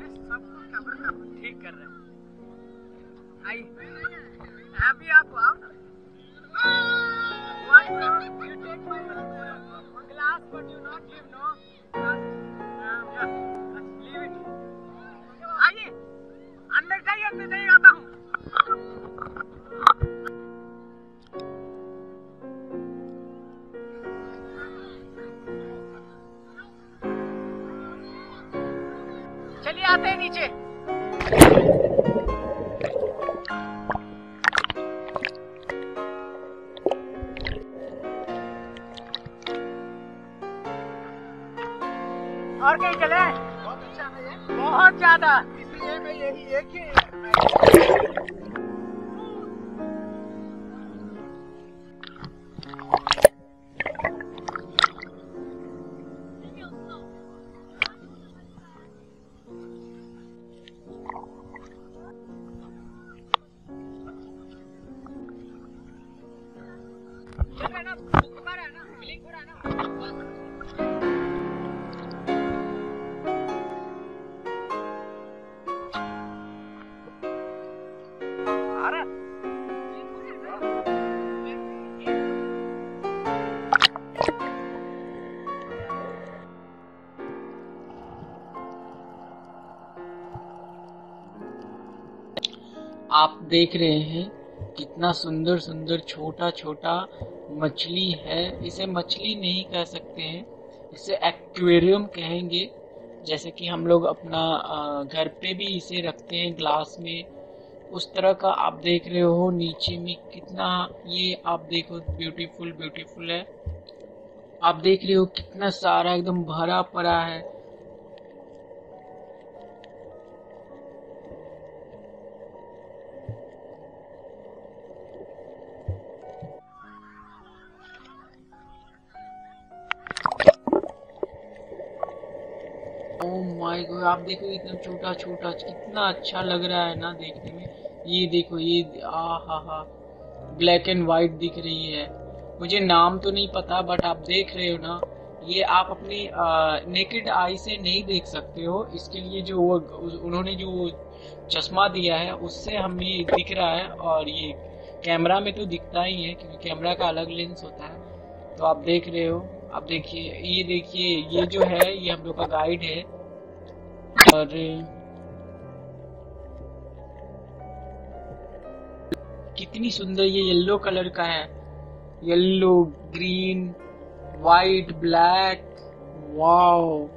है सब कुछ ठीक कर रहे हैं आइए अभी आप आओ? You take my uh, glass. Um. आइए अंदर जाइए अंदर जाइए आता नीचे और कहीं चले बहुत अच्छा है। बहुत ज़्यादा। इसलिए मैं यही एक ही आप देख रहे हैं कितना सुंदर सुंदर छोटा छोटा मछली है, इसे मछली नहीं कह सकते हैं, इसे एक्वेरियम कहेंगे, जैसे कि हम लोग अपना घर पे भी इसे रखते हैं ग्लास में। उस तरह का आप देख रहे हो, नीचे में कितना, ये आप देखो ब्यूटीफुल ब्यूटीफुल है। आप देख रहे हो कितना सारा एकदम भरा पड़ा है। माय गॉड, आप देखो इतना छोटा छोटा कितना अच्छा लग रहा है ना देखने में। ये देखो, ये, आ, हा हा ब्लैक एंड वाइट दिख रही है। मुझे नाम तो नहीं पता बट आप देख रहे हो ना, ये आप अपने नेकेड आई से नहीं देख सकते हो। इसके लिए जो वो, उन्होंने जो चश्मा दिया है, उससे हमें ये दिख रहा है, और ये कैमरा में तो दिखता ही है, क्योंकि कैमरा का अलग लेंस होता है। तो आप देख रहे हो, आप देखिए, ये देखिए, ये जो है, ये हम लोग का गाइड है। और कितनी सुंदर ये येलो कलर का है। Yellow green white black wow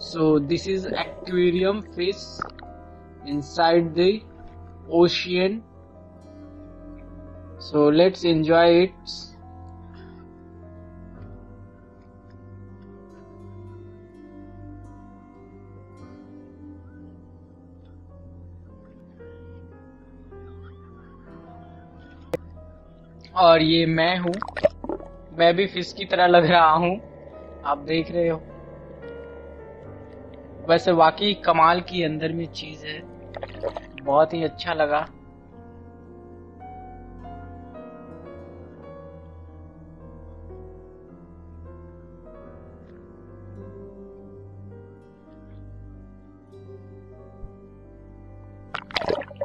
so this is aquarium fish inside the ocean. So, let's enjoy it. और ये मैं हूँ। मैं भी फ़िश की तरह लग रहा हूँ। आप देख रहे हो। वैसे वाकई कमाल की अंदर में चीज़ है। बहुत ही अच्छा लगा।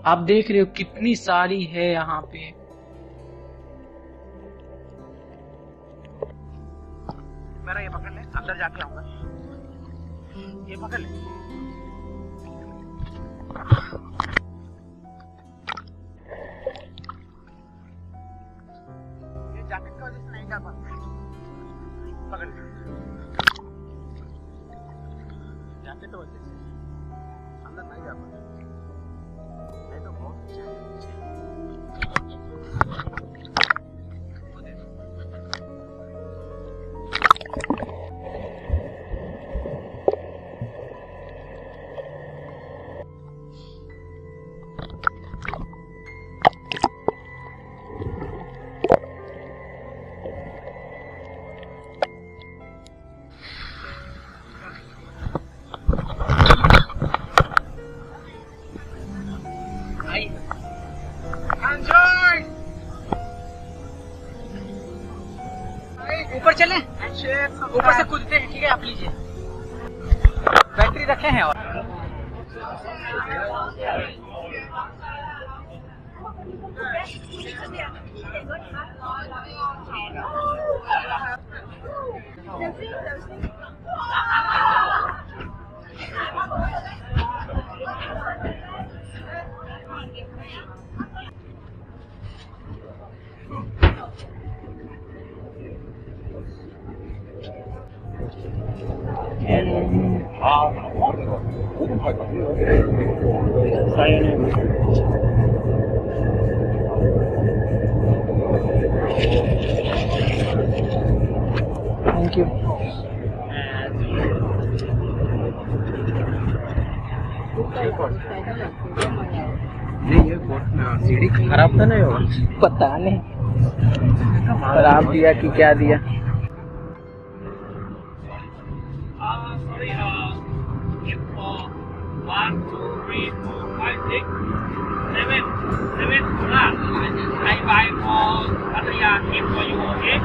आप देख रहे हो कितनी सारी है यहाँ पे। अंदर जाके आऊँगा ये पकड़ ले। ये जैकेट की वजह से नहीं जा पाता। पकड़ ले। जैकेट वजह से अंदर नहीं जा पाता। ऊपर से कूदते हैं ठीक है? आप लीजिए। बैटरी रखे हैं और। थैंक यू नहीं ये सीढ़ी खराब तो नहीं होगा पता नहीं। खराब दिया कि क्या दिया? เซเว่นเซเว่นโคราชไทยบายพอพัทยาเอ็กซ์ยูเอ็ก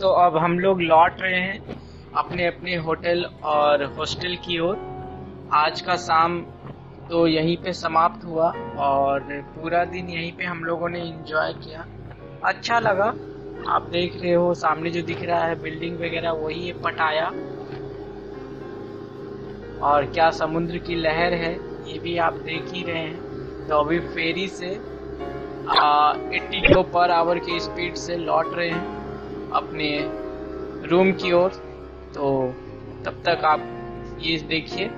तो अब हम लोग लौट रहे हैं अपने अपने होटल और हॉस्टल की ओर। आज का शाम तो यहीं पे समाप्त हुआ और पूरा दिन यहीं पे हम लोगों ने एंजॉय किया। अच्छा लगा। आप देख रहे हो, सामने जो दिख रहा है बिल्डिंग वगैरह, वही है पटाया। और क्या समुद्र की लहर है, ये भी आप देख ही रहे हैं। तो अभी फेरी से एट्टी किलो पर आवर की स्पीड से लौट रहे हैं। अपने रूम की ओर तो तब तक आप ये देखिए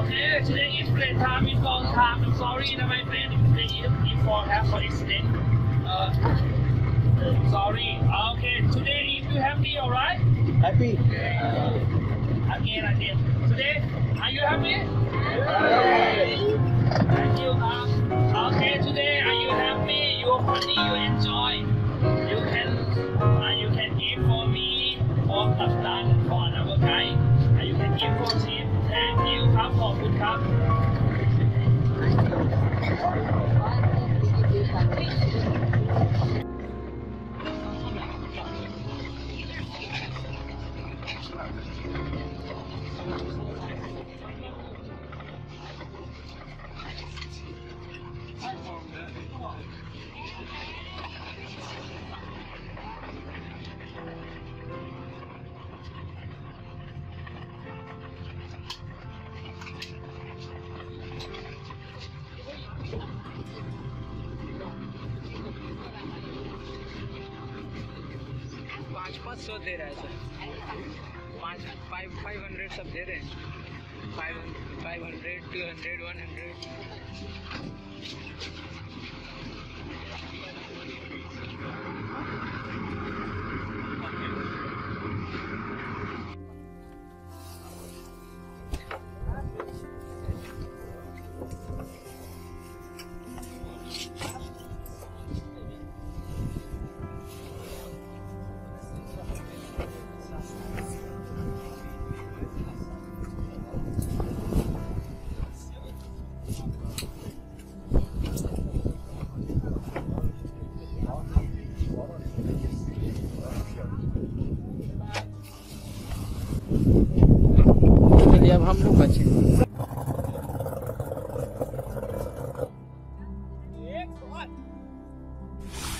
Okay, today is great time, it's long time. I'm sorry that my friend is for have for accident. Uh, sorry. Okay, today you happy, all right? Happy. Yeah. Again, again. Today, are you happy? Yeah. Thank you. Uh, okay, today, are you happy? You're funny, you enjoy. सौ दे रहा है, sir. पाँच five five hundred सब दे रहे हैं। Five five hundred two hundred one hundred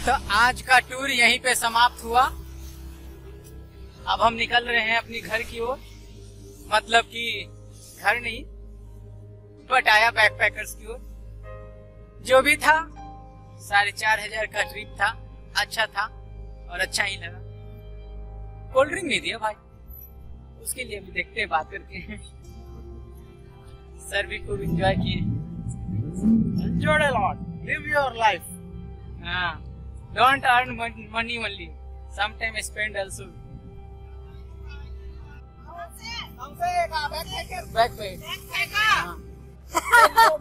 तो आज का टूर यहीं पे समाप्त हुआ। अब हम निकल रहे हैं अपनी घर की ओर। मतलब कि घर नहीं पटाया बैकपैकर्स की ओर। जो भी था साढ़े चार हज़ार का ट्रिप था। अच्छा था और अच्छा ही लगा। कोल्ड ड्रिंक नहीं दिया भाई। उसके लिए अभी देखते हैं बात करके सर भी खूब एंजॉय किए। Lot. Live your life. हाँ। Don't earn money only. Sometimes spend also. Backpacker. Backpacker. Backpacker.